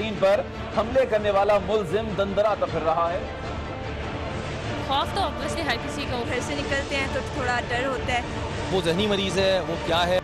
खातन पर हमले करने वाला मुलजिम दंदराता फिर रहा है। खौफ तो ऑब्वियसली हर किसी का घर से निकलते हैं तो थोड़ा डर होता है। वो जहनी मरीज़ है वो क्या है?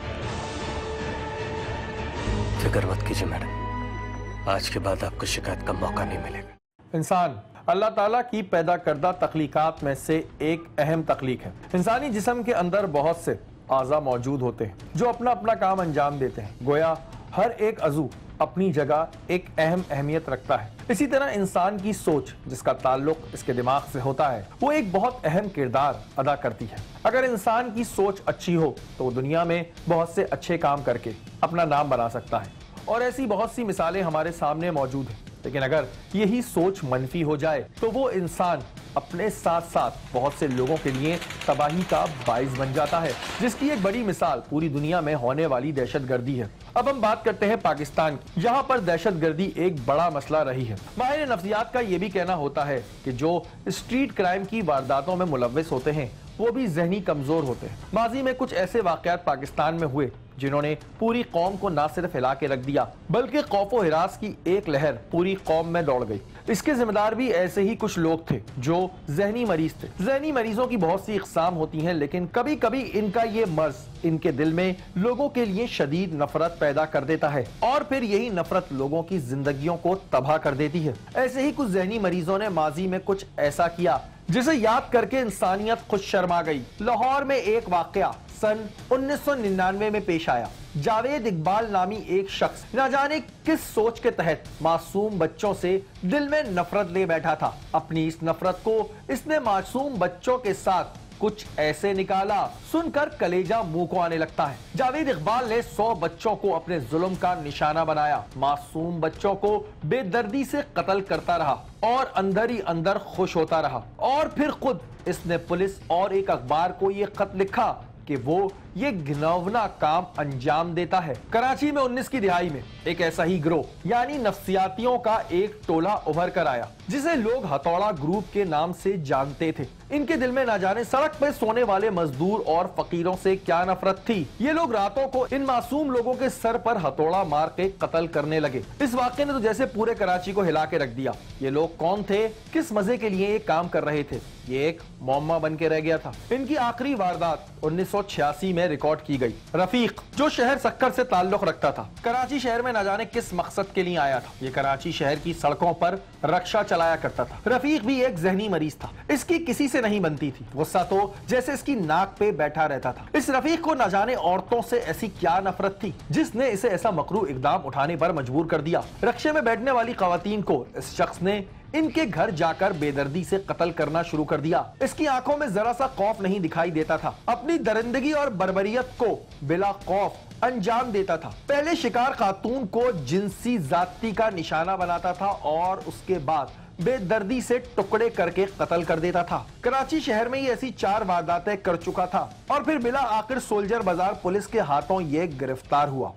फ़िक्र मत कीजिए मैडम आज के बाद आपको शिकायत का मौका नहीं मिलेगा। इंसान अल्लाह ताला की पैदा करदा तख्लीकात में से एक अहम तख्लीक है। इंसानी जिसम के अंदर बहुत से आज़ा मौजूद होते हैं जो अपना अपना काम अंजाम देते हैं। गोया हर एक अजू अपनी जगह एक अहम अहमियत रखता है। इसी तरह इंसान की सोच, जिसका ताल्लुक इसके दिमाग से होता है, वो एक बहुत अहम किरदार अदा करती है। अगर इंसान की सोच अच्छी हो तो वो दुनिया में बहुत से अच्छे काम करके अपना नाम बना सकता है। और ऐसी बहुत सी मिसालें हमारे सामने मौजूद हैं। लेकिन अगर यही सोच मनफी हो जाए तो वो इंसान अपने साथ साथ बहुत से लोगों के लिए तबाही का बाइस बन जाता है। जिसकी एक बड़ी मिसाल पूरी दुनिया में होने वाली दहशत गर्दी है। अब हम बात करते हैं पाकिस्तान यहाँ पर दहशत गर्दी एक बड़ा मसला रही है। माहिर नफ्सियात का ये भी कहना होता है कि जो स्ट्रीट क्राइम की वारदातों में मुलविस होते हैं, वो भी जहनी कमज़ोर होते हैं। माजी में कुछ ऐसे वाकयात पाकिस्तान में हुए जिन्होंने पूरी कौम को न सिर्फ़ हिला के रख दिया, बल्कि खौफो हिरास की एक लहर पूरी कौम में दौड़ गई। इसके जिम्मेदार भी ऐसे ही कुछ लोग थे, जो जहनी मरीज़ थे। जहनी मरीजों की बहुत सी इकसाम होती हैं, लेकिन कभी कभी इनका ये मर्ज इनके दिल में लोगों के लिए शदीद नफरत पैदा कर देता है, और फिर यही नफरत लोगों की जिंदगियों को तबाह कर देती है। ऐसे ही कुछ जहनी मरीजों ने माजी में कुछ ऐसा किया, जिसे याद करके इंसानियत खुद शर्मा गई। लाहौर में एक वाकया सन 1999 में पेश आया। जावेद इकबाल नामी एक शख्स। न जाने किस सोच के तहत मासूम बच्चों से दिल में नफरत ले बैठा था। अपनी इस नफरत को इसने मासूम बच्चों के साथ कुछ ऐसे निकाला, सुनकर कलेजा मुँह को आने लगता है। जावेद इकबाल ने सौ बच्चों को अपने जुल्म का निशाना बनाया। मासूम बच्चों को बेदर्दी से कत्ल करता रहा और अंदर ही अंदर खुश होता रहा। और फिर खुद इसने पुलिस और एक अखबार को ये खत लिखा कि वो ये घिनौना काम अंजाम देता है। कराची में 19 की दिहाई में एक ऐसा ही ग्रोह, यानी नफ्सियातियों का एक टोला उभर कर आया, जिसे लोग हथौड़ा ग्रुप के नाम से जानते थे। इनके दिल में ना जाने सड़क पे सोने वाले मजदूर और फकीरों से क्या नफरत थी। ये लोग रातों को इन मासूम लोगों के सर पर हथौड़ा मार के कत्ल करने लगे। इस वाक्य ने तो जैसे पूरे कराची को हिला के रख दिया। ये लोग कौन थे? किस मज़े के लिए ये काम कर रहे थे? ये एक मोम्मा बन के रह गया था। इनकी आखिरी वारदात 1986 में रिकॉर्ड की गई। रफीक, जो शहर सक्कर से ताल्लुक रखता था, कराची शहर में न जाने किस मकसद के लिए आया था? ये कराची शहर की सड़कों पर रक्षा चलाया करता था। रफीक भी एक जहनी मरीज़ था। इसकी किसी से नहीं बनती थी। गुस्सा तो जैसे इसकी नाक पे बैठा रहता था। इस रफीक को न जाने औरतों से ऐसी क्या नफरत थी, जिसने इसे ऐसा मकरू इकदाम उठाने पर मजबूर कर दिया। रक्षे में बैठने वाली खातन को इस शख्स ने इनके घर जाकर बेदर्दी से कत्ल करना शुरू कर दिया। इसकी आँखों में जरा सा खौफ नहीं दिखाई देता था। अपनी दरिंदगी और बर्बरियत को बिला खौफ अंजाम देता था। पहले शिकार खातून को जिनसी जाति का निशाना बनाता था और उसके बाद बेदर्दी से टुकड़े करके कत्ल कर देता था। कराची शहर में ही ऐसी चार वारदातें कर चुका था और फिर बिला आखिर सोल्जर बाज़ार पुलिस के हाथों ये गिरफ़्तार हुआ।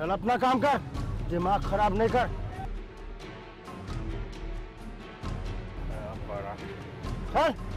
चल अपना काम कर। दिमाग खराब नहीं कर। चल।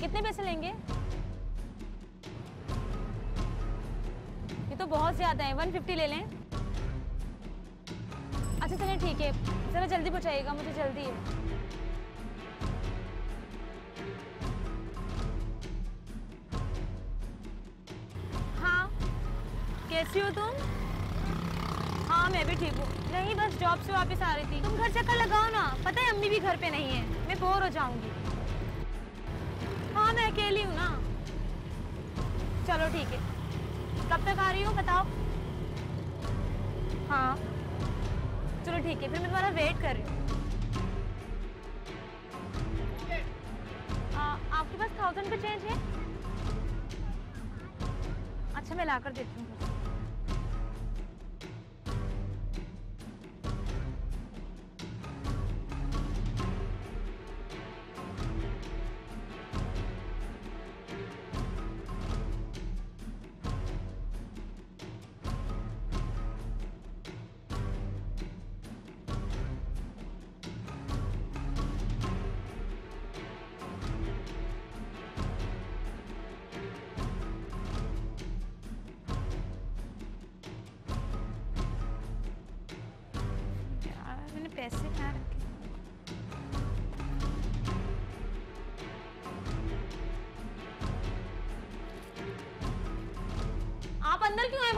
कितने पैसे लेंगे? ये तो बहुत ज़्यादा है। 150 ले लें। अच्छा चलें ठीक है। जरा जल्दी पहुंचाइएगा मुझे जल्दी है। हाँ कैसी हो तुम? हाँ मैं भी ठीक हूँ। नहीं, बस जॉब से वापस आ रही थी। तुम घर चक्कर लगाओ ना। पता है, अम्मी भी घर पे नहीं है। मैं बोर हो जाऊँगी। मैं अकेली हूँ ना। चलो ठीक है। कब तक आ रही हो बताओ। हाँ। चलो ठीक है, फिर मैं तुम्हारा वेट कर रही हूँ। आपके पास थाउज़ेंड का चेंज है? अच्छा मैं ला कर देती हूँ। पैसे ना रखे? आप अंदर क्यों है?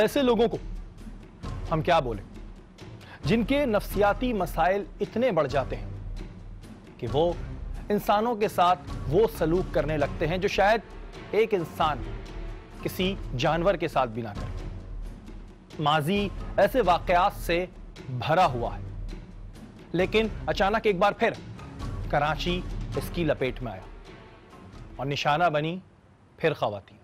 वैसे लोगों को, हम क्या बोले? जिनके नफ्सियाती मसाइल इतने बढ़ जाते हैं कि वो इंसानों के साथ वो सलूक करने लगते हैं जो शायद एक इंसान किसी जानवर के साथ भी ना करे। माजी ऐसे वाकयात से भरा हुआ है। लेकिन अचानक एक बार फिर कराची इसकी लपेट में आया और निशाना बनी फिर खवाती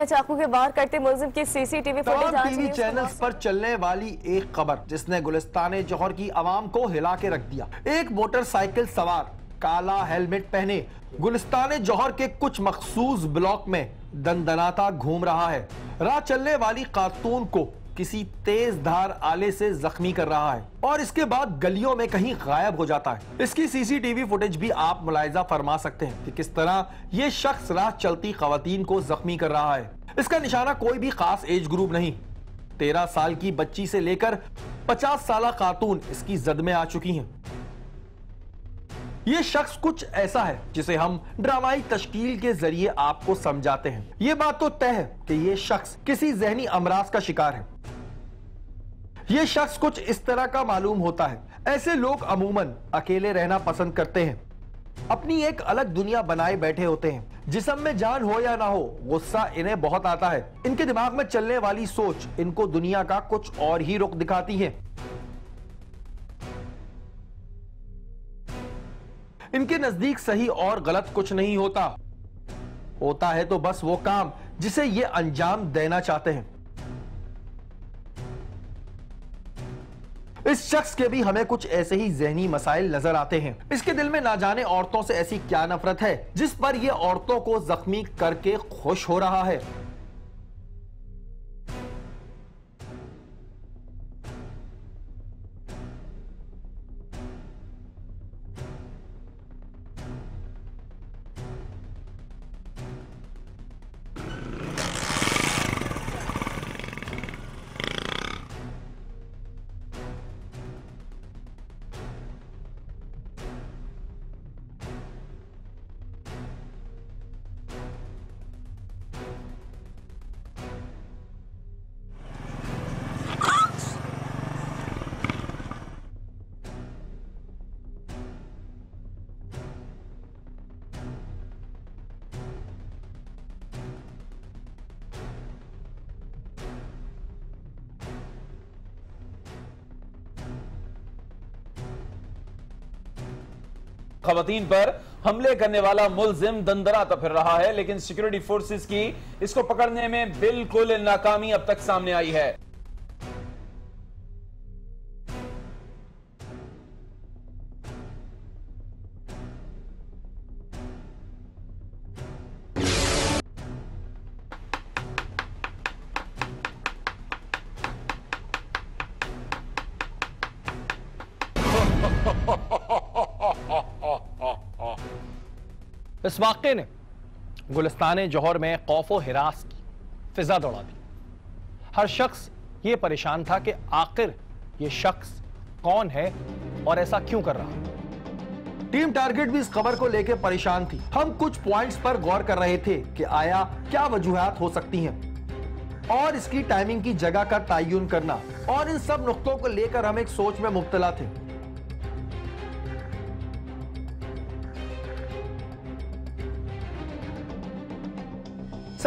चाकू के बाहर करते मुलिम की सीसीटीवी फुटेज टीवी चैनल्स पर चलने वाली एक खबर जिसने गुलिस्तान जौहर की आवाम को हिला के रख दिया। एक मोटरसाइकिल सवार काला हेलमेट पहने गुलिस्तान जौहर के कुछ मखसूस ब्लॉक में दंदनाता घूम रहा है। राह चलने वाली खातून को किसी तेज धार आले से जख्मी कर रहा है और इसके बाद गलियों में कहीं गायब हो जाता है। इसकी सीसीटीवी फुटेज भी आप मुलायजा फरमा सकते हैं कि किस तरह ये शख्स राह चलती खातन को जख्मी कर रहा है। इसका निशाना कोई भी खास एज ग्रुप नहीं। तेरह साल की बच्ची से लेकर पचास साल खातून इसकी जद में आ चुकी हैं। ये शख्स कुछ ऐसा है जिसे हम ड्रामाई तश्कील के ज़रिए आपको समझाते हैं। ये बात तो तय है कि ये शख्स किसी जहनी अमराज का शिकार है। ये शख्स कुछ इस तरह का मालूम होता है। ऐसे लोग अमूमन अकेले रहना पसंद करते हैं। अपनी एक अलग दुनिया बनाए बैठे होते हैं। जिसम में जान हो या ना हो, गुस्सा इन्हें बहुत आता है। इनके दिमाग में चलने वाली सोच इनको दुनिया का कुछ और ही रुख दिखाती है। इनके नज़दीक सही और गलत कुछ नहीं होता। होता है तो बस वो काम जिसे ये अंजाम देना चाहते हैं। इस शख्स के भी हमें कुछ ऐसे ही जहनी मसाइल नज़र आते हैं। इसके दिल में ना जाने औरतों से ऐसी क्या नफरत है, जिस पर ये औरतों को जख्मी करके खुश हो रहा है। खवतीन पर हमले करने वाला मुलजिम दंदराता फिर रहा है, लेकिन सिक्योरिटी फोर्सेस की इसको पकड़ने में बिल्कुल नाकामी अब तक सामने आई है। इस वाक़े ने गुलिस्तान जौहर में खौफ व हिरास की फिजा दौड़ा दी। हर शख्स ये परेशान था कि आखिर ये शख्स कौन है और ऐसा क्यों कर रहा टीम टारगेट भी इस खबर को लेकर परेशान थी। हम कुछ पॉइंट्स पर गौर कर रहे थे कि आया क्या वजूहत हो सकती हैं। और इसकी टाइमिंग की जगह का तयन करना। और इन सब नुक्तों को लेकर हम एक सोच में मुब्तला थे।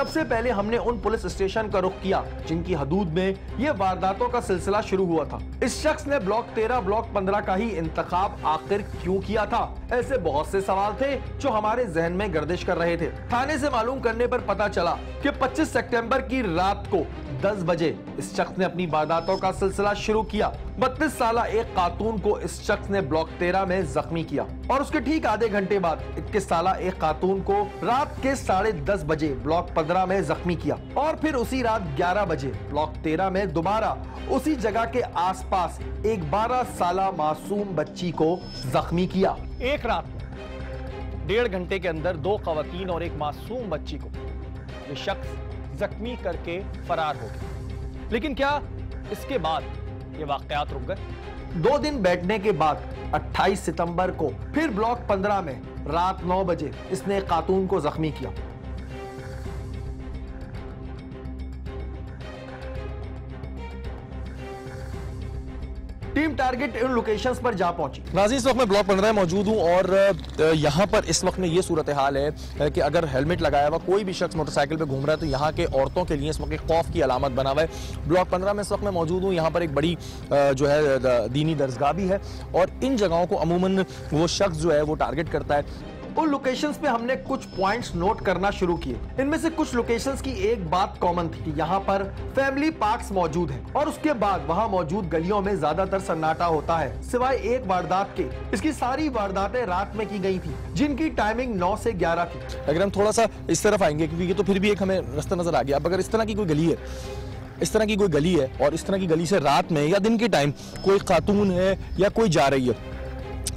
सबसे पहले हमने उन पुलिस स्टेशन का रुख किया, जिनकी हदूद में ये वारदातों का सिलसिला शुरू हुआ था। इस शख्स ने ब्लॉक तेरह, ब्लॉक पंद्रह का ही इंतखाब आखिर क्यों किया था? ऐसे बहुत से सवाल थे, जो हमारे जहन में गर्दिश कर रहे थे। थाने से मालूम करने पर पता चला कि 25 सितंबर की रात को 10 बजे इस शख्स ने अपनी वारदातों का सिलसिला शुरू किया। बत्तीस साल एक खातून को इस शख्स ने ब्लॉक तेरह में जख्मी किया। और उसके ठीक आधे घंटे बाद इक्कीस साल एक खातून को रात के साढ़े दस बजे ब्लॉक पंद्रह में जख्मी किया। और फिर उसी रात ग्यारह बजे ब्लॉक तेरह में दोबारा उसी जगह के आसपास एक बारह साल मासूम बच्ची को जख्मी किया। एक रात डेढ़ घंटे के अंदर दो खातन और एक मासूम बच्ची को ये शख्स जख्मी करके फरार हो गया। लेकिन क्या इसके बाद ये वाकयात रुक गए। दो दिन बैठने के बाद 28 सितंबर को फिर ब्लॉक 15 में रात 9 बजे इसने खातून को जख्मी किया। टीम टारगेट इन लोकेशंस पर जा पहुँची। नाजी इस वक्त मैं ब्लॉक पंद्रह मौजूद हूँ और यहाँ पर इस वक्त में ये सूरत हाल है कि अगर हेलमेट लगाया हुआ कोई भी शख्स मोटरसाइकिल पे घूम रहा है तो यहाँ के औरतों के लिए इस वक्त खौफ की अलामत बना हुआ है। ब्लॉक पंद्रह में इस वक्त मैं मौजूद हूँ, यहाँ पर एक बड़ी जो है दीनी दरसगाह भी है और इन जगहों को अमूमन वो शख्स जो है, वो टारगेट करता है। उन लोकेशंस पे हमने कुछ पॉइंट्स नोट करना शुरू किए। इनमें से कुछ लोकेशंस की एक बात कॉमन थी कि यहाँ पर फैमिली पार्क्स मौजूद हैं और उसके बाद वहाँ मौजूद गलियों में ज़्यादातर सन्नाटा होता है, सिवाय एक वारदात के। इसकी सारी वारदातें रात में की गई थी, जिनकी टाइमिंग नौ से 11 थी। अगर हम थोड़ा सा इस तरफ़ आएँगे, क्योंकि ये तो फिर भी एक हमें रास्ता नज़र आ गया। अब अगर इस तरह की कोई गली है, इस तरह की कोई गली है और इस तरह की गली से रात में या दिन के टाइम कोई खातून है या कोई जा रही है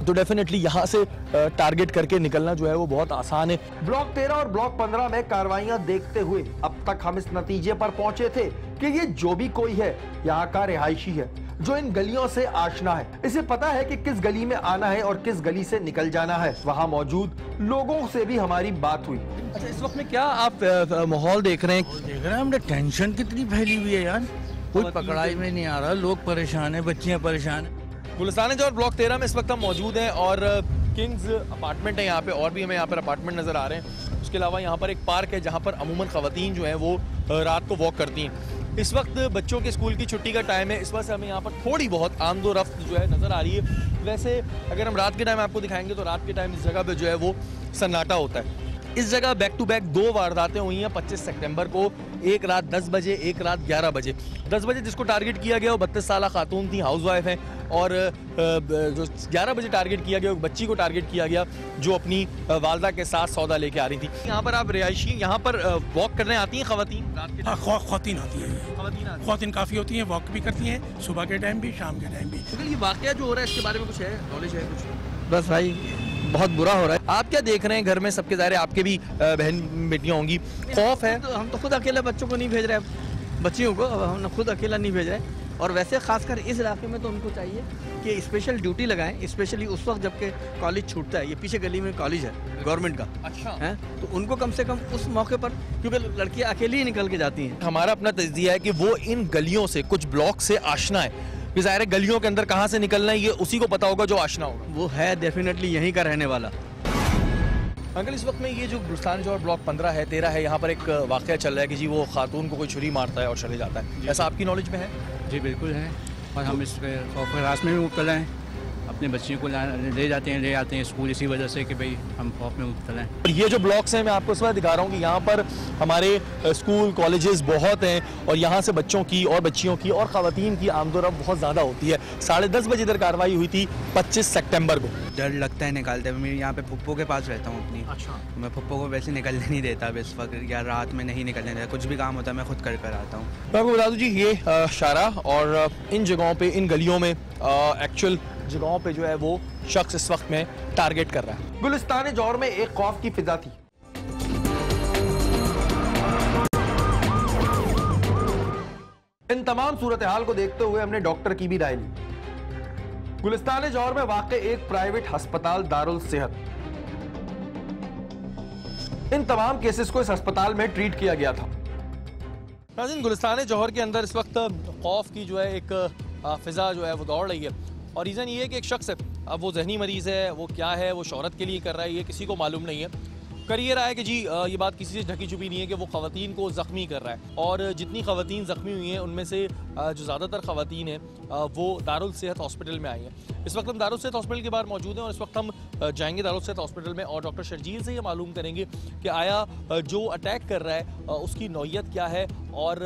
तो डेफिनेटली यहाँ से टारगेट करके निकलना जो है वो बहुत आसान है। ब्लॉक 13 और ब्लॉक 15 में कार्रवाइयाँ देखते हुए अब तक हम इस नतीजे पर पहुँचे थे कि ये जो भी कोई है यहाँ का रिहायशी है जो इन गलियों से आशना है। इसे पता है कि किस गली में आना है और किस गली से निकल जाना है। वहाँ मौजूद लोगों से भी हमारी बात हुई। अच्छा इस वक्त में क्या आप माहौल देख रहे हैं? देख रहे हैं हमने टेंशन कितनी फैली हुई है यार। कोई पकड़ाई में नहीं आ रहा लोग परेशान है बच्चियाँ परेशान है। गुलिस्तान जौहर ब्लॉक तेरह में इस वक्त हम मौजूद हैं और किंग्स अपार्टमेंट है यहाँ पे, और भी हमें यहाँ पर अपार्टमेंट नज़र आ रहे हैं। उसके अलावा यहाँ पर एक पार्क है जहाँ पर अमूमन ख़वातीन जो हैं वो रात को वॉक करती हैं। इस वक्त बच्चों के स्कूल की छुट्टी का टाइम है। इस वजह से हमें यहाँ पर थोड़ी बहुत आमदो रफ्त जो है नज़र आ रही है। वैसे अगर हम रात के टाइम आपको दिखाएँगे तो रात के टाइम इस जगह पर जो है वो सन्नाटा होता है। इस जगह बैक टू बैक दो वारदातें हुई हैं 25 सितंबर को एक रात 10 बजे एक रात 11 बजे। 10 बजे जिसको टारगेट किया गया वो बत्तीस साल खातून थी हाउस वाइफ हैं और जो 11 बजे टारगेट किया गया वो बच्ची को टारगेट किया गया जो अपनी वालदा के साथ सौदा लेके आ रही थी। यहाँ पर आप रिहायशी यहाँ पर वॉक करने आती हैं के हाँ खौ- खौतीन आती है। खौतीन काफ़ी होती हैं वॉक भी करती हैं सुबह के टाइम भी शाम के टाइम भी। ये वाकया जो हो रहा है इसके बारे में कुछ है? नॉलेज है कुछ? बस भाई बहुत बुरा हो रहा है। आप क्या देख रहे हैं घर में? सबके ज़ाहिर है आपके भी बहन बेटियाँ होंगी। खौफ है। तो हम तो खुद अकेले बच्चों को नहीं भेज रहे बच्चियों को अब हम खुद अकेला नहीं भेज रहे। और वैसे खासकर इस इलाके में तो उनको चाहिए कि स्पेशल ड्यूटी लगाएँ स्पेशली उस वक्त जबकि कॉलेज छूटता है। ये पीछे गली में कॉलेज है गवर्नमेंट का। अच्छा। है? तो उनको कम से कम उस मौके पर क्योंकि लड़कियाँ अकेली ही निकल के जाती हैं। हमारा अपना तजिया है कि वो इन गलियों से कुछ ब्लॉक से आशना है। ज़ाहिर है गलियों के अंदर कहाँ से निकलना है ये उसी को पता होगा जो आशना होगा। वो है डेफिनेटली यहीं का रहने वाला। अंकल इस वक्त में ये जो गुस्तान जो और ब्लॉक पंद्रह है तेरह है यहाँ पर एक वाक़ चल रहा है कि जी वो खातून को कोई छुरी मारता है और चले जाता है। ऐसा आपकी नॉलेज में है? जी बिल्कुल है। और हम इस पर में भी मुबतला हैं। अपने बच्चियों को ले जाते हैं ले आते हैं स्कूल इसी वजह से कि भाई हम खौफ में मुबतला हैं। और ये जो ब्लॉक्स हैं मैं आपको इस वक्त दिखा रहा हूँ कि यहाँ पर हमारे स्कूल कॉलेजेस बहुत हैं और यहाँ से बच्चों की और बच्चियों की और ख़वातीन की आमदोरफ्त बहुत ज़्यादा होती है। साढ़े दस बजे इधर कार्रवाई हुई थी पच्चीस सेप्टेम्बर को। डर लगता है निकालते हुए। मैं यहाँ पे पुप्पो के पास रहता हूँ अपनी। अच्छा। मैं पुप्पो को वैसे निकलने नहीं देता अब इस वक्त या रात में नहीं निकलने देता। कुछ भी काम होता है मैं खुद कर कर आता हूँ। मैं आपको बता दूँ जी ये शारा और इन जगहों पर इन गलियों में एक्चुअल जगहों पे जो है वो शख्स इस वक्त में टारगेट कर रहा है। गुलिस्तान जौहर में एक खौफ की फिजा थी। इन तमाम सूरत हाल को देखते हुए हमने डॉक्टर की भी राय ली। गुलिस्तान जौहर में वाक़ एक प्राइवेट अस्पताल दारुल सेहत। इन तमाम केसेस को इस अस्पताल में ट्रीट किया गया था। नाजिन गुलिस्तान जौहर के अंदर इस वक्त खौफ की जो है एक फिजा जो है वो दौड़ रही है। और रीज़न ये है कि एक शख्स है, अब वो जहनी मरीज़ है, वो क्या है, वो शहरत के लिए कर रहा है, ये किसी को मालूम नहीं है। कर ये रहा है कि जी ये बात किसी से ढकी छुपी नहीं है कि वो खातन को ज़ख्मी कर रहा है। और जितनी ख़वातीन ज़ख्मी हुई हैं, उनमें से जो ज़्यादातर ख़वातीन हैं वो दारुल सेहत हॉस्पिटल में आई हैं। इस वक्त हम दारुल सेहत हॉस्पिटल के बाहर मौजूद हैं और इस वक्त हम जाएँगे दारुल सेहत हॉस्पिटल में और डॉक्टर शर्जील से ये मालूम करेंगे कि आया जो अटैक कर रहा है उसकी नौीयत क्या है और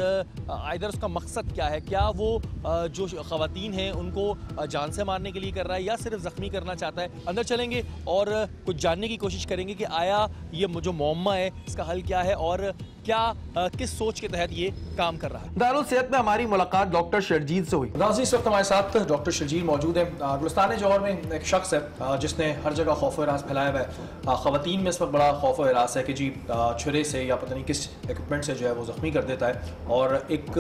आइधर उसका मकसद क्या है? क्या वो जो ख़वातीन हैं, उनको जान से मारने के लिए कर रहा है या सिर्फ़ ज़ख्मी करना चाहता है? अंदर चलेंगे और कुछ जानने की कोशिश करेंगे कि आया ये जो मौमा है, इसका हल क्या है और क्या आ, किस सोच के तहत ये काम कर रहा है? दारुल सेहत में हमारी मुलाकात डॉक्टर शर्जील से हुई। नाजी इस वक्त हमारे साथ डॉक्टर शर्जील मौजूद है। गुलस्तान जौहर में एक शख्स है जिसने हर जगह खौफ हरास फैलाया हुआ है। ख़वातीन में इस वक्त बड़ा खौफ हरास है कि जी छुरे से या पता नहीं किस इक्विपमेंट से जो है वो ज़ख्मी कर देता है और एक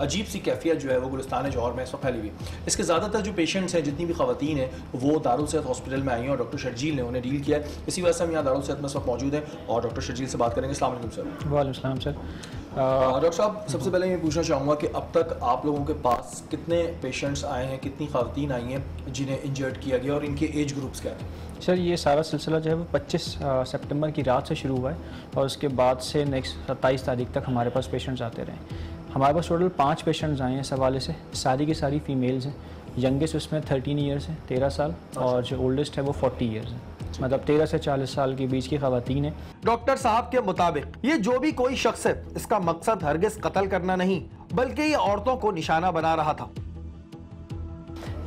अजीब सी कैफियत जो है वो गुलस्तान जौहर में इस वक्त फैली हुई इसके ज़्यादातर जो पेशेंट्स हैं जितनी भी खवतिन हैं वो दारुल सेहत हॉस्पिटल में आई हैं और डॉक्टर शर्जील ने उन्हें डील किया है। इसी वजह से हम यहाँ दारुल सेहत में इस वक्त मौजूद हैं और डॉक्टर शर्जील से बात करेंगे। असल सर। वालेकुम सर डॉक्टर साहब सबसे पहले मैं पूछना चाहूँगा कि अब तक आप लोगों के पास कितने पेशेंट्स आए हैं कितनी खातन आई हैं जिन्हें इंजर्ड किया गया और इनके एज ग्रुप्स क्या थे? सर ये सारा सिलसिला जो है वो 25 सितंबर की रात से शुरू हुआ है और उसके बाद से नेक्स्ट सत्ताईस तारीख तक हमारे पास पेशेंट्स आते रहे। हमारे पास टोटल पाँच पेशेंट्स आए हैं इस हवाले से। सारी की सारी फीमेल्स हैं। यंगेस्ट उसमें थर्टीन ईयर्स हैं तेरह साल और जो ओल्डेस्ट है वो फोर्टी ईयर्स है। मतलब तेरह से चालीस साल के बीच की खातन है। डॉक्टर साहब के मुताबिक ये जो भी कोई शख्स है इसका मकसद हरगिज कत्ल करना नहीं बल्कि ये औरतों को निशाना बना रहा था।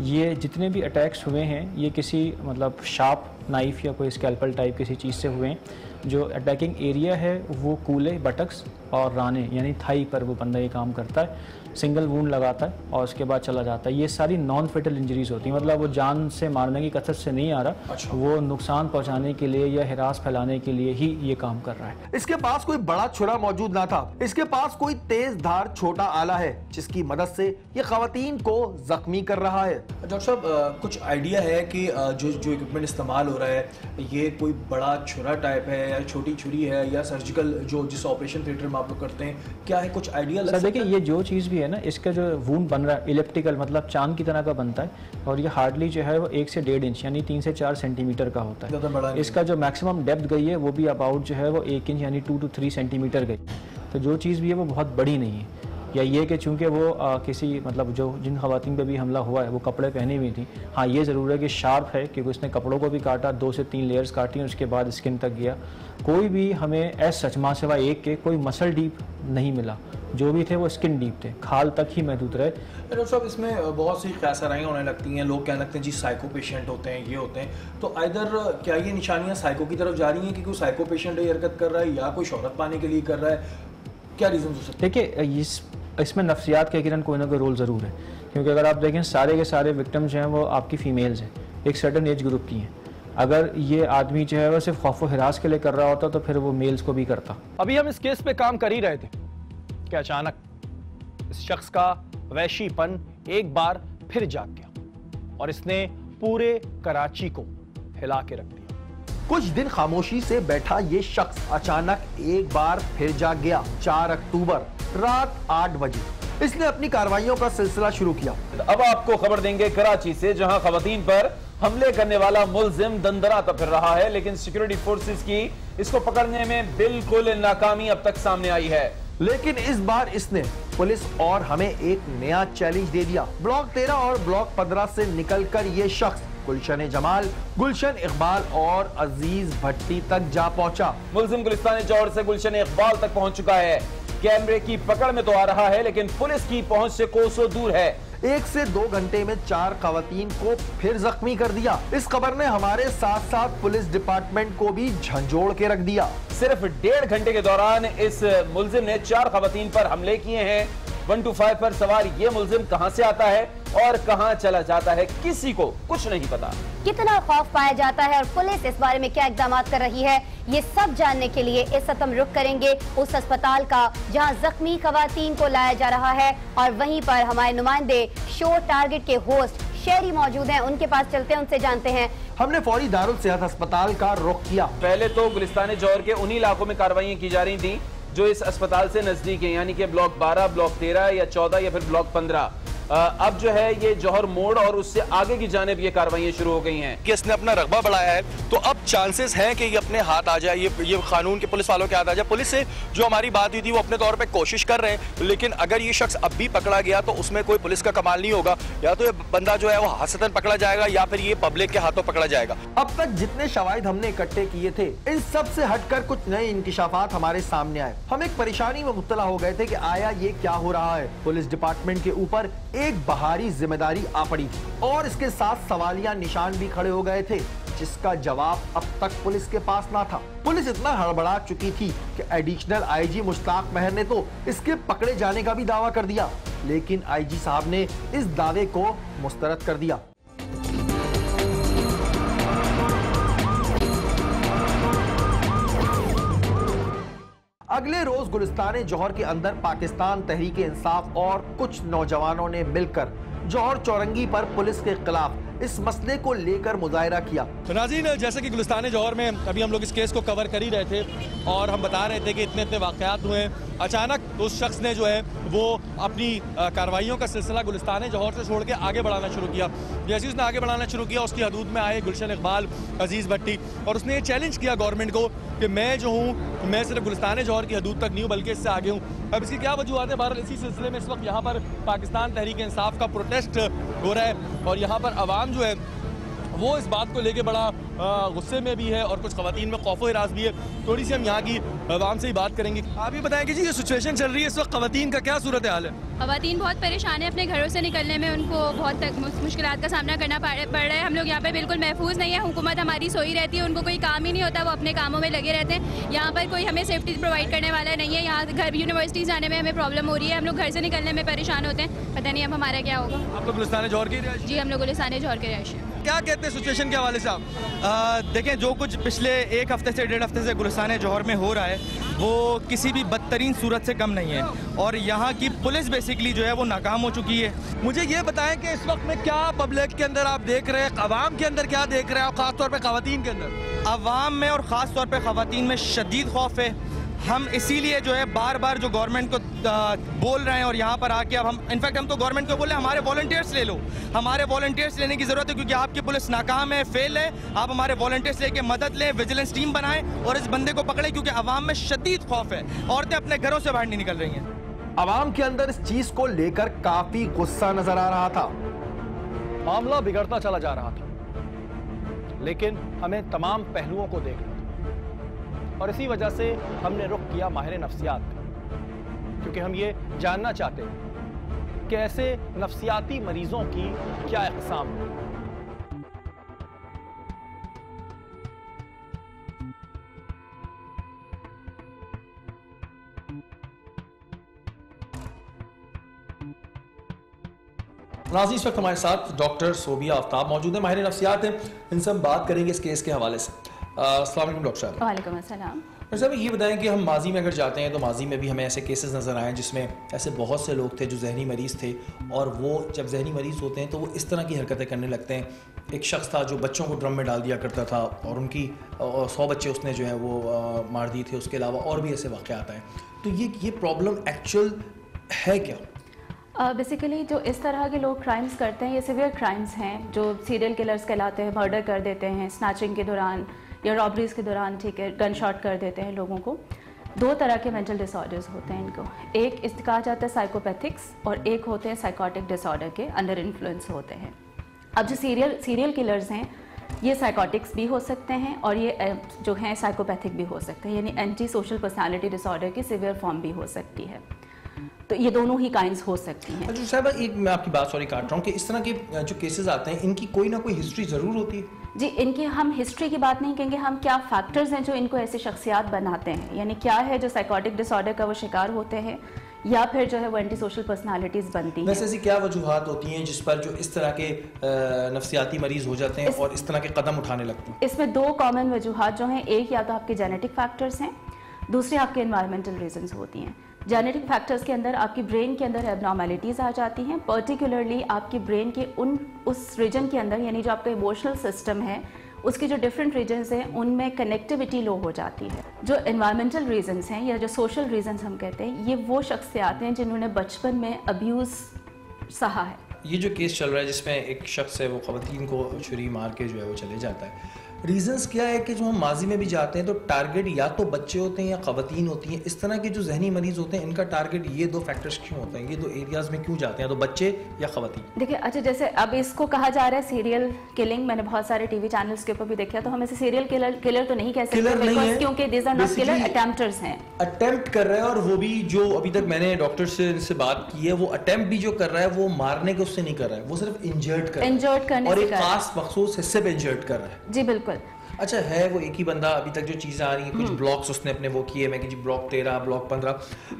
ये जितने भी अटैक्स हुए हैं ये किसी मतलब शार्प नाइफ या कोई स्कैल्पल टाइप किसी चीज़ से हुए हैं। जो अटैकिंग एरिया है वो कूले बटक्स और राने यानी थाई पर वो बंदा ये काम करता है। सिंगल वूंड लगाता है और उसके बाद चला जाता है। ये सारी नॉन फेटल इंजरीज होती हैं। मतलब वो जान से मारने की कसर से नहीं आ रहा। अच्छा। वो नुकसान पहुँचाने के लिए या हिरास फैलाने के लिए ही ये काम कर रहा है। इसके पास कोई बड़ा छुरा मौजूद ना था। इसके पास कोई तेज धार छोटा आला है जिसकी मदद से ये खातन को जख्मी कर रहा है। डॉक्टर साहब कुछ आइडिया है कि जो जो इक्विपमेंट इस्तेमाल हो रहा है ये कोई बड़ा छुरा टाइप है या छोटी छुरी है या सर्जिकल जो जिस ऑपरेशन थिएटर में आप लोग करते हैं क्या है कुछ आइडिया देखिए ये जो चीज़ भी है ना इसका जो वून बन रहा है इलेप्टिकल मतलब चाँद की तरह का बनता है और ये हार्डली जो है वो एक से डेढ़ इंच यानी तीन से चार सेंटीमीटर का होता है। इसका जो मैक्सिमम डेप्थ गई है वो भी अबाउट जो है वो एक इंच यानी टू टू थ्री सेंटीमीटर गई तो जो चीज़ भी है वो बहुत बड़ी नहीं है। या ये कि चूँकि वो आ, किसी मतलब जो जिन खवतिन पर भी हमला हुआ है वो कपड़े पहनी हुई थी। हाँ ये ज़रूर है कि शार्प है क्योंकि उसने कपड़ों को भी काटा दो से तीन लेयर्स काटी और उसके बाद स्किन तक गया। कोई भी हमें एस सच माँ सिवा एक के कोई मसल डीप नहीं मिला। जो भी थे वो स्किन डीप थे। खाल तक ही महदूद रहे। डॉक्टर साहब इसमें बहुत सी कैसराइयाँ होने लगती हैं। लोग कहने लगते हैं जी साइको पेशेंट होते हैं ये होते हैं। तो इधर क्या ये निशानियाँ साइको की तरफ़ जा रही हैं कि कोई साइको पेशेंट हरकत कर रहा है या कोई शहरत पाने के लिए कर रहा है? क्या रीज़न हो सकते देखिए इस इसमें नफ्सियात के किरण कोई ना कोई रोल ज़रूर है। क्योंकि अगर आप देखें सारे के सारे विक्टम्स जो हैं वो आपकी फ़ीमेल्स हैं। एक सर्टन एज ग्रुप की हैं। अगर ये आदमी जो है वो सिर्फ़ खौफ हिरास के लिए कर रहा होता तो फिर वो मेल्स को भी करता। अभी हम इस केस पे काम कर ही रहे थे। कि अचानक इस शख्स का वैशीपन एक बार फिर जाग गया और इसने पूरे कराची को हिला के रख दिया। कुछ दिन खामोशी से बैठा ये शख्स अचानक एक बार फिर जाग गया चार अक्टूबर। रात आठ बजे। इसने अपनी कार्रवाइयों का सिलसिला शुरू किया। अब आपको खबर देंगे कराची से जहाँ खवतीन पर हमले करने वाला मुलजिम दंदराता फिर रहा है लेकिन सिक्योरिटी फोर्सेस की इसको पकड़ने में बिल्कुल नाकामी अब तक सामने आई है। लेकिन इस बार इसने पुलिस और हमें एक नया चैलेंज दे दिया। ब्लॉक तेरह और ब्लॉक पंद्रह से निकलकर ये शख्स गुलशन जमाल गुलशन इकबाल और अज़ीज़ भट्टी तक जा पहुँचा। मुलजिम गुलिस्तान जौहर से गुलशन इकबाल तक पहुँच चुका है। कैमरे की पकड़ में तो आ रहा है लेकिन पुलिस की पहुँच से कोसों दूर है। एक से दो घंटे में चार खातन को फिर जख्मी कर दिया। इस खबर ने हमारे साथ साथ पुलिस डिपार्टमेंट को भी झंझोड़ के रख दिया। सिर्फ़ डेढ़ घंटे के दौरान इस मुलजिम ने चार खातन पर हमले किए हैं। वन टू फाइव पर सवार ये मुलजिम कहाँ से आता है और कहाँ चला जाता है किसी को कुछ नहीं पता। कितना खौफ पाया जाता है और पुलिस इस बारे में क्या इकदाम कर रही है ये सब जानने के लिए इस हम रुख करेंगे उस अस्पताल का जहाँ जख्मी खवतान को लाया जा रहा है और वहीं पर हमारे नुमाइंदे शो टारगेट के होस्ट शहरी मौजूद हैं उनके पास चलते हैं उनसे जानते हैं। हमने फौरी दारुल सेहत अस्पताल का रुख किया। पहले तो गुलिस्तान जौहर के उन्हीं इलाकों में कार्रवाई की जा रही थी जो इस अस्पताल से नज़दीक है यानी कि ब्लॉक 12, ब्लॉक 13 या 14 या फिर ब्लॉक 15 अब जो है ये जौहर मोड़ और उससे आगे की जाने ये कार्रवाई शुरू हो गई हैं। कि इसने अपना रकबा बढ़ाया है तो अब चांसेस हैं कि ये अपने हाथ आ जाए ये ये कानून के पुलिस वालों के हाथ आ जाए। पुलिस से जो हमारी बात हुई थी वो अपने तौर पे कोशिश कर रहे हैं लेकिन अगर ये शख्स अब भी पकड़ा गया तो उसमें कोई पुलिस का कमाल नहीं होगा। या तो ये बंदा जो है वो हसतन पकड़ा जाएगा या फिर ये पब्लिक के हाथों पकड़ा जाएगा। अब तक जितने शवाहिद हमने इकट्ठे किए थे इन सबसे हटकर कुछ नए इंकशाफात हमारे सामने आए। हम एक परेशानी में मुबतला हो गए थे कि आया ये क्या हो रहा है। पुलिस डिपार्टमेंट के ऊपर एक बाहरी ज़िम्मेदारी आ पड़ी और इसके साथ सवालिया निशान भी खड़े हो गए थे, जिसका जवाब अब तक पुलिस के पास ना था। पुलिस इतना हड़बड़ा चुकी थी कि एडिशनल आईजी मुश्ताक महर ने तो इसके पकड़े जाने का भी दावा कर दिया। लेकिन आईजी साहब ने इस दावे को मुस्तरद कर दिया। अगले रोज गुलिस्तान जौहर के अंदर पाकिस्तान तहरीक इंसाफ और कुछ नौजवानों ने मिलकर जौहर चौरंगी पर पुलिस के खिलाफ इस मसले को लेकर मुजाहरा किया। तो नाजीन, जैसे कि गुलिस्तान जौहर में अभी हम लोग इस केस को कवर कर ही रहे थे और हम बता रहे थे कि इतने इतने वाकयात हुए अचानक उस शख्स ने जो है, वो अपनी कार्रवाइयों का सिलसिला गुलिस्तान जौहर से छोड़ के आगे बढ़ाना शुरू किया। जैसे उसने आगे बढ़ाना शुरू किया, उसकी हदूद में आए गुलशन इकबाल, अज़ीज़ भट्टी और उसने ये चैलेंज किया गवर्नमेंट को कि मैं जो हूँ, मैं सिर्फ़ गुलिस्तान जौहर की हदूद तक नहीं हूँ, बल्कि इससे आगे हूँ। अब इसकी क्या वजूहत है? बहरहाल, इसी सिलसिले में इस वक्त यहाँ पर पाकिस्तान तहरीक इंसाफ का प्रोटेस्ट हो रहा है और यहाँ पर आवाम जो है वो इस बात को लेके बड़ा गुस्से में भी है और कुछ खवतिन में खौफ हिरास भी है। थोड़ी सी हम यहाँ की आवाम से ही बात करेंगे। आप ही बताएँगे जी ये सिचुएशन चल रही है इस वक्त खवतिन का क्या सूरत हाल है? खवतिन बहुत परेशान है अपने घरों से निकलने में उनको बहुत मुश्किल का सामना करना पड़ रहा है। हम लोग यहाँ पे बिल्कुल महफूज नहीं है हुकूमत हमारी सोई रहती है उनको कोई काम ही नहीं होता वो अपने कामों में लगे रहते हैं। यहाँ पर कोई हमें सेफ्टी प्रोवाइड करने वाला नहीं है यहाँ घर यूनिवर्सिटी जाने में हमें प्रॉब्लम हो रही है हम लोग घर से निकलने में परेशान होते हैं। पता नहीं अब हमारा क्या होगा। आप लोग गुलिस्तान जौहर की जी हम लोग गुलिस्तान जौहर के रहायशी क्या कहते हैं सिचुएशन के हवाले से आप? देखें जो कुछ पिछले एक हफ़्ते से डेढ़ हफ़्ते से गुलस्तान जौहर में हो रहा है वो किसी भी बदतरीन सूरत से कम नहीं है। और यहाँ की पुलिस बेसिकली जो है वो नाकाम हो चुकी है। मुझे ये बताएँ कि इस वक्त में क्या पब्लिक के अंदर आप देख रहे हैं? आवाम के अंदर क्या देख रहे हैं? और खासतौर पर खातन के अंदर? आवाम में और ख़ास तौर पर खातन में शदीद खौफ है। हम इसीलिए जो है बार बार जो गवर्नमेंट को बोल रहे हैं और यहाँ पर आके अब हम इनफैक्ट हम तो गवर्नमेंट को बोले हमारे वॉल्टियर्स ले लो। हमारे वॉल्टियर्स लेने की ज़रूरत है क्योंकि आपकी पुलिस नाकाम है फेल है। आप हमारे वॉल्टियर्स लेके मदद लें विजिलेंस टीम बनाएँ और इस बंदे को पकड़े क्योंकि अवाम में शदीद खौफ है। औरतें अपने घरों से बाहर नहीं निकल रही हैं। आवाम के अंदर इस चीज़ को लेकर काफ़ी गुस्सा नज़र आ रहा था। मामला बिगड़ता चला जा रहा था। लेकिन हमें तमाम पहलुओं को देखना और इसी वजह से हमने रुख किया माहिर नफ्सियात। क्योंकि हम ये जानना चाहते हैं कि ऐसे नफ्सियाती मरीजों की क्या अकसाम है। नाजी, इस वक्त हमारे साथ डॉक्टर सोबिया आफ्ताब मौजूद है, माहिर नफ्सियात हैं। इनसे हम बात करेंगे इस केस के हवाले से। डॉक्टर साहब। वालेकुम डॉक्टर साहब ये बताएँ कि हम माजी में अगर जाते हैं तो माजी में भी हमें ऐसे केसेस नज़र आए जिसमें ऐसे बहुत से लोग थे जो जहनी मरीज़ थे और वो जब जहनी मरीज़ होते हैं तो वो इस तरह की हरकतें करने लगते हैं। एक शख्स था जो बच्चों को ड्रम में डाल दिया करता था और उनकी सौ बच्चे उसने जो है वो आ, मार दिए थे। उसके अलावा और भी ऐसे वाक़ आए। तो ये ये प्रॉब्लम एक्चुअल है क्या? बेसिकली uh, जो इस तरह के लोग क्राइम्स करते हैं ये सिवियर क्राइम्स हैं जो सीरियल किलर्स कहलाते हैं मर्डर कर देते हैं स्नैचिंग के दौरान। या रॉबरीज के दौरान, ठीक है गन शॉट कर देते हैं लोगों को। दो तरह के मेंटल डिसऑर्डर्स होते हैं इनको। एक इस कहा जाता है साइकोपैथिक्स और एक होते हैं साइकोटिक डिसऑर्डर के अंडर इन्फ्लुएंस होते हैं। अब जो सीरियल सीरियल किलर्स हैं, ये साइकोटिक्स भी हो सकते हैं और ये जो हैं साइकोपैथिक भी हो सकते हैं। यानी एंटी सोशल पर्सनालिटी डिसऑर्डर की सिवियर फॉर्म भी हो सकती है। तो ये दोनों ही काइंड हो सकती हैं। अच्छा साहब, एक मैं आपकी बात सॉरी काट रहा हूँ कि इस तरह के जो केसेस आते हैं, इनकी कोई ना कोई हिस्ट्री ज़रूर होती है? जी इनकी हम हिस्ट्री की बात नहीं कहेंगे हम क्या फैक्टर्स हैं जो इनको ऐसी शख्सियात बनाते हैं? यानी क्या है जो साइकोटिक डिसऑर्डर का वो शिकार होते हैं या फिर जो है वो एंटी सोशल पर्सनालिटीज़ बनती हैं? वैसे ऐसी क्या वजूहत होती हैं जिस पर जो इस तरह के नफसियाती मरीज़ हो जाते हैं और इस तरह के कदम उठाने लगते हैं? इसमें दो कॉमन वजूहत जो हैं एक या तो आपके जेनेटिक फैक्टर्स हैं दूसरे आपके इन्वायरमेंटल रीजंस होती हैं। जेनेटिक फैक्टर्स के अंदर आपकी ब्रेन के अंदर एबनॉर्मेलिटीज़ आ जाती हैं। पर्टिकुलरली आपकी ब्रेन के उन, उस रीजन के अंदर, यानी जो आपका इमोशनल सिस्टम है, उसके जो डिफरेंट रीजन्स हैं, उनमें कनेक्टिविटी लो हो जाती है। जो इन्वायरमेंटल रीजंस हैं, या जो सोशल रीजंस हम कहते हैं, ये वो शख्सियात हैं जिन्होंने बचपन में अब्यूज़ सहा है। ये जो केस चल रहा है, जिसमें एक शख्स है, वो खवतिन को छुरी मार के जो है वो चले जाता है। रीजंस क्या है कि जो हम माजी में भी जाते हैं तो टारगेट या तो बच्चे होते हैं या खवतिन होती हैं। इस तरह के जो जहनी मरीज़ होते हैं इनका टारगेट ये दो फैक्टर्स क्यों होते हैं? ये दो एरियाज़ में क्यों जाते हैं? तो बच्चे या खवतिन? देखिए अच्छा जैसे अब इसको कहा जा रहा है सीरियल किलिंग मैंने बहुत सारे टीवी चैनल्स के ऊपर भी देखा तो हम इसे सीरियल किलर किलर तो नहीं कह सकते। क्योंकि this are not killer attempters हैं। अटेम्प्ट कर रहा है और वो भी जो अभी तक मैंने डॉक्टर से से बात की है वो अटेम्प्ट भी जो कर रहा है वो मारने के उससे नहीं कर रहा है। वो सिर्फ़ इंजर्ड कर करने और एक। खास मखसूस हिस्से पे इंजर्ड कर रहा है। जी बिल्कुल। अच्छा है वो एक ही बंदा अभी तक जो चीज़ें आ रही हैं कुछ हम्म। ब्लॉक्स उसने अपने वो किए मैं कि जी ब्लॉक तेरह ब्लॉक पंद्रह।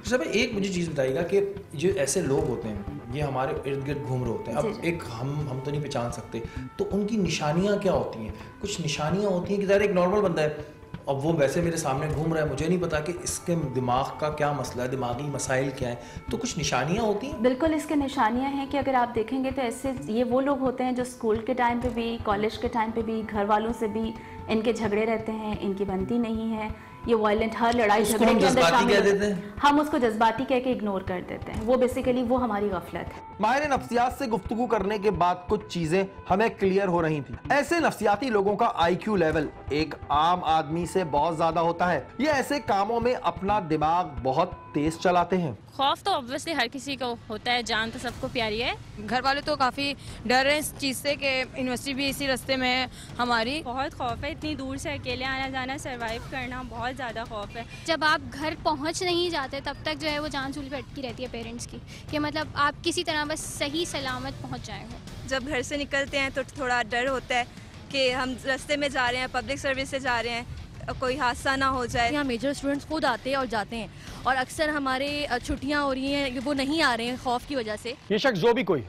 सब एक मुझे चीज़ बताइएगा कि जो ऐसे लोग होते हैं ये हमारे इर्द गिर्द घूम रहे होते हैं। अब एक हम हम तो नहीं पहचान सकते। तो उनकी निशानियाँ क्या होती हैं? कुछ निशानियाँ होती हैं कि ज़रा एक नॉर्मल बंदा है। अब वो वैसे मेरे सामने घूम रहा है, मुझे नहीं पता कि इसके दिमाग का क्या मसला है, दिमागी मसाइल क्या है। तो कुछ निशानियाँ होती हैं? बिल्कुल, इसके निशानियाँ हैं कि अगर आप देखेंगे तो ऐसे ये वो लोग होते हैं जो स्कूल के टाइम पे भी, कॉलेज के टाइम पे भी घर वालों से भी इनके झगड़े रहते हैं, इनकी बनती नहीं है। ये वायलेंट हर लड़ाई झगड़े के अंदर शामिल कह होते देते? हम उसको जज्बाती कह के इग्नोर कर देते हैं। वो बेसिकली वो हमारी गफलत है। माहिर नफ्सियात से गुफ्तु करने के बाद कुछ चीज़ें हमें क्लियर हो रही थी। ऐसे नफ्सियाती लोगों का आईक्यू लेवल एक आम आदमी से बहुत ज़्यादा होता है। ये ऐसे कामों में अपना दिमाग बहुत तेज चलाते हैं। खौफ तो ऑब्वियसली हर किसी को होता है जान तो सबको प्यारी है। घर वाले तो काफ़ी डर रहे हैं इस चीज़ से कि यूनिवर्सिटी भी इसी रास्ते में है हमारी। बहुत खौफ है इतनी दूर से अकेले आना जाना सरवाइव करना बहुत ज़्यादा खौफ है। जब आप घर पहुँच नहीं जाते तब तक जो है वो जान चूल पे अटकी रहती है पेरेंट्स की कि मतलब आप किसी तरह बस सही सलामत पहुँच जाए हो। जब घर से निकलते हैं तो थोड़ा डर होता है कि हम रास्ते में जा रहे हैं पब्लिक सर्विस से जा रहे हैं कोई हादसा ना हो जाए। यहाँ मेजर स्टूडेंट्स खुद आते हैं और जाते हैं। और अक्सर हमारे छुट्टियाँ हो रही हैं वो नहीं आ रहे हैं खौफ की वजह से। ये शख्स जो भी कोई।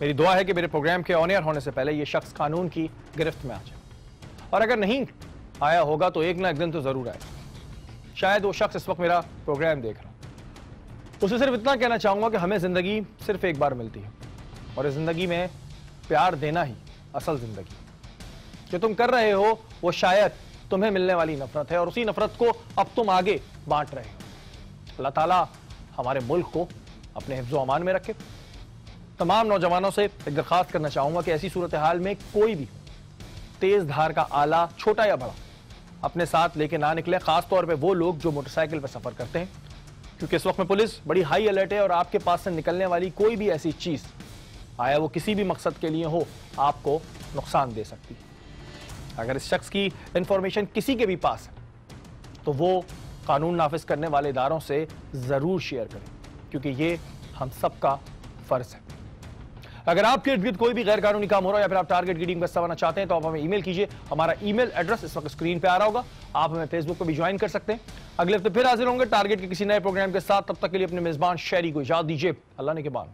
मेरी दुआ है कि मेरे प्रोग्राम के ऑनियर होने से पहले ये शख्स कानून की गिरफ्त में आ जाए। और अगर नहीं आया होगा तो एक ना एक दिन तो ज़रूर आएगा शायद वो शख्स इस वक्त मेरा प्रोग्राम देख रहा उसे सिर्फ़ इतना कहना चाहूँगा कि हमें ज़िंदगी सिर्फ़ एक बार मिलती है। और इस ज़िंदगी में प्यार देना ही असल ज़िंदगी जो तुम कर रहे हो वो शायद तुम्हें मिलने वाली नफरत है और उसी नफरत को अब तुम आगे बांट रहे हो। अल्लाह ताला हमारे मुल्क को अपने हिफ्जो अमान में रखे। तमाम नौजवानों से एक दरखास्त करना चाहूँगा कि ऐसी सूरत हाल में कोई भी तेज धार का आला छोटा या बड़ा अपने साथ लेके ना निकले, खासतौर पर वो लोग जो मोटरसाइकिल पर सफ़र करते हैं। क्योंकि इस वक्त में पुलिस बड़ी हाई अलर्ट है और आपके पास से निकलने वाली कोई भी ऐसी चीज़, आया वो किसी भी मकसद के लिए हो, आपको नुकसान दे सकती है। अगर इस शख्स की इंफॉर्मेशन किसी के भी पास है तो वो कानून नाफिज करने वाले इदारों से ज़रूर शेयर करें, क्योंकि ये हम सबका फ़र्ज़ है। अगर आपके इर्द गिर्द कोई भी गैर कानूनी काम हो रहा है या फिर आप टारगेट की टीम का चाहते हैं तो आप हमें ईमेल कीजिए। हमारा ईमेल एड्रेस इस वक्त स्क्रीन पे आ रहा होगा। आप हमें फेसबुक पर भी ज्वाइन कर सकते हैं। अगले हफ़्ते फिर हाजिर होंगे। टारगेट के किसी नए प्रोग्राम के साथ, तब तक के लिए अपने मेजबान शहरी को इजाज़त दीजिए। अल्लाह ने के बाद।